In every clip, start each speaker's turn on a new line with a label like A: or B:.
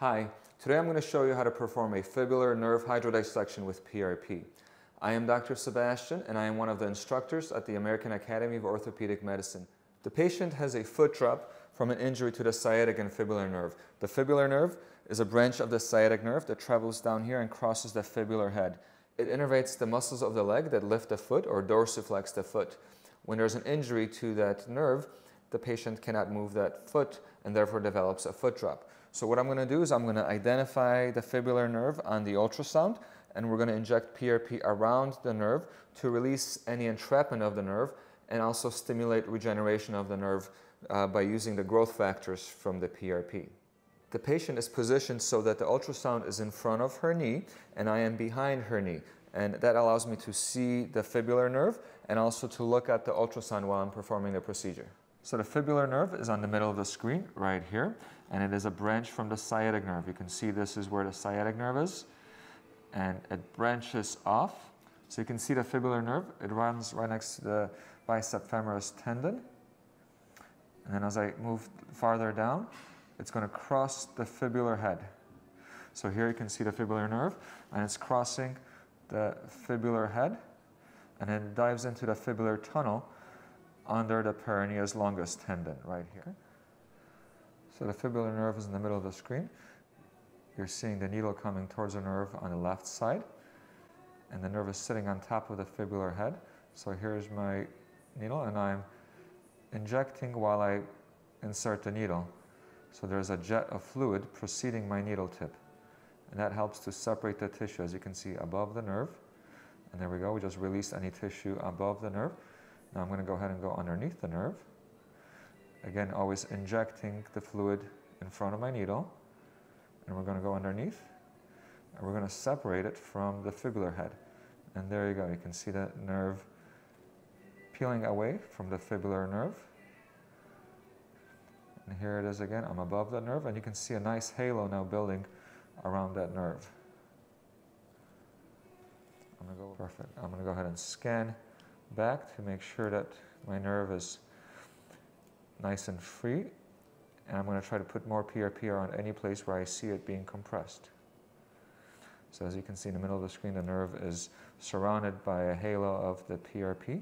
A: Hi, today I'm going to show you how to perform a fibular nerve hydrodissection with PRP. I am Dr. Sebastian and I am one of the instructors at the American Academy of Orthopedic Medicine. The patient has a foot drop from an injury to the sciatic and fibular nerve. The fibular nerve is a branch of the sciatic nerve that travels down here and crosses the fibular head. It innervates the muscles of the leg that lift the foot or dorsiflex the foot. When there's an injury to that nerve, the patient cannot move that foot and therefore develops a foot drop. So what I'm going to do is I'm going to identify the fibular nerve on the ultrasound and we're going to inject PRP around the nerve to release any entrapment of the nerve and also stimulate regeneration of the nerve uh, by using the growth factors from the PRP. The patient is positioned so that the ultrasound is in front of her knee and I am behind her knee. And that allows me to see the fibular nerve and also to look at the ultrasound while I'm performing the procedure. So the fibular nerve is on the middle of the screen right here, and it is a branch from the sciatic nerve. You can see this is where the sciatic nerve is, and it branches off. So you can see the fibular nerve. It runs right next to the bicep femoris tendon. And then as I move farther down, it's going to cross the fibular head. So here you can see the fibular nerve, and it's crossing the fibular head, and then dives into the fibular tunnel, under the peroneus longus tendon right here. So the fibular nerve is in the middle of the screen. You're seeing the needle coming towards the nerve on the left side, and the nerve is sitting on top of the fibular head. So here's my needle, and I'm injecting while I insert the needle. So there's a jet of fluid preceding my needle tip. And that helps to separate the tissue, as you can see, above the nerve. And there we go, we just released any tissue above the nerve. Now I'm going to go ahead and go underneath the nerve. Again, always injecting the fluid in front of my needle. And we're going to go underneath. And we're going to separate it from the fibular head. And there you go. You can see that nerve peeling away from the fibular nerve. And here it is again. I'm above the nerve. And you can see a nice halo now building around that nerve. I'm going to go perfect. I'm going to go ahead and scan back to make sure that my nerve is nice and free. And I'm going to try to put more PRP around any place where I see it being compressed. So as you can see in the middle of the screen, the nerve is surrounded by a halo of the PRP.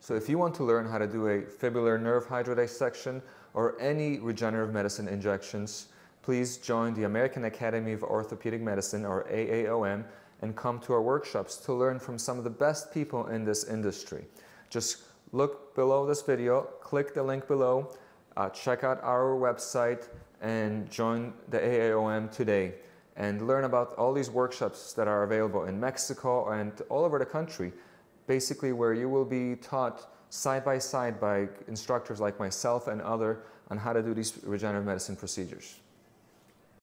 A: so if you want to learn how to do a fibular nerve hydrodissection or any regenerative medicine injections, please join the American Academy of Orthopedic Medicine, or AAOM, and come to our workshops to learn from some of the best people in this industry. Just look below this video, click the link below, uh, check out our website, and join the AAOM today and learn about all these workshops that are available in Mexico and all over the country, basically where you will be taught side by side by instructors like myself and other on how to do these regenerative medicine procedures.